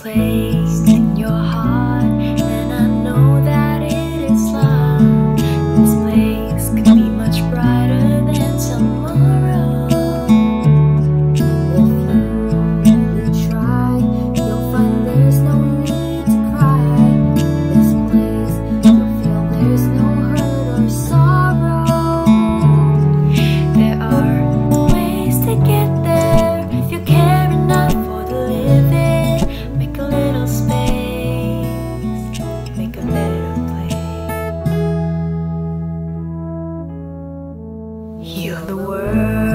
Place in your heart, Heal the world,